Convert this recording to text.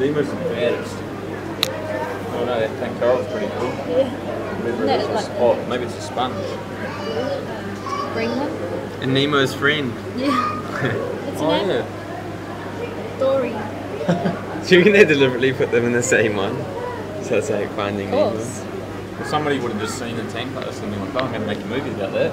Nemo's the baddest. Oh no, that pink coral's pretty cool. Yeah. Red No, a like- spot. Maybe it's a sponge. Bring one? And Nemo's friend. Yeah. What's Oh name? yeah. Dory. Do you think they deliberately put them in the same one? So it's like finding Of Nemo. course. Well, somebody would have just seen the tank post and they went, oh, I'm going to make a movie about that.